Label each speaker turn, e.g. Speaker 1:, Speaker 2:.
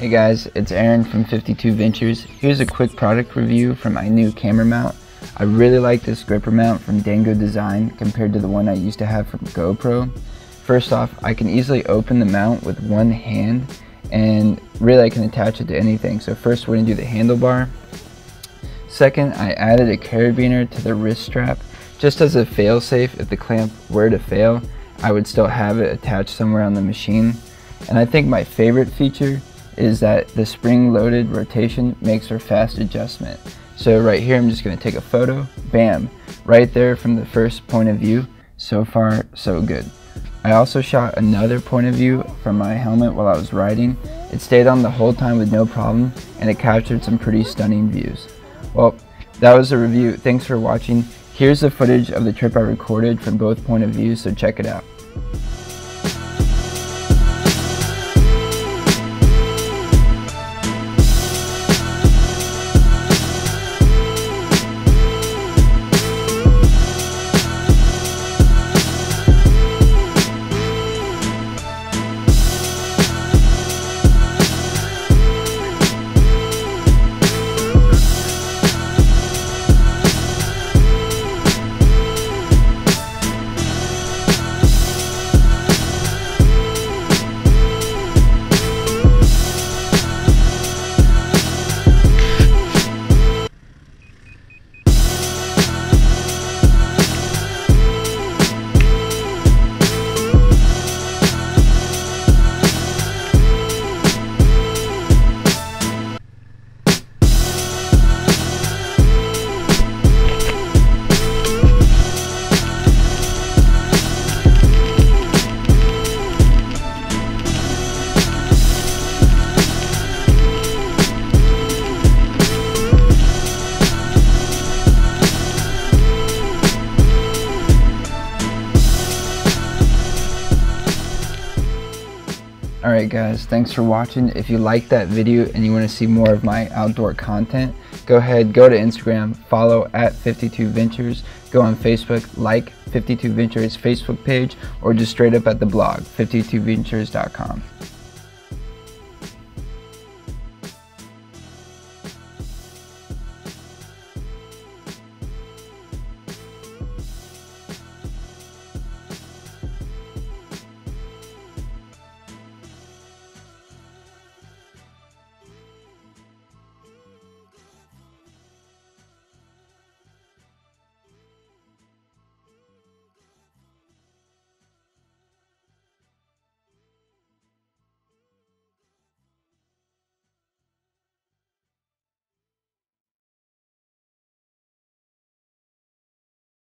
Speaker 1: Hey guys, it's Aaron from 52 Ventures. Here's a quick product review for my new camera mount. I really like this gripper mount from Dango Design compared to the one I used to have from GoPro. First off, I can easily open the mount with one hand and really I can attach it to anything. So first we're going to do the handlebar. Second, I added a carabiner to the wrist strap just as a fail-safe if the clamp were to fail, I would still have it attached somewhere on the machine. And I think my favorite feature is that the spring-loaded rotation makes for fast adjustment. So right here, I'm just gonna take a photo, bam, right there from the first point of view. So far, so good. I also shot another point of view from my helmet while I was riding. It stayed on the whole time with no problem, and it captured some pretty stunning views. Well, that was the review. Thanks for watching. Here's the footage of the trip I recorded from both point of views, so check it out. Alright guys, thanks for watching. If you like that video and you want to see more of my outdoor content, go ahead, go to Instagram, follow at 52 Ventures, go on Facebook, like 52 Ventures Facebook page, or just straight up at the blog, 52ventures.com.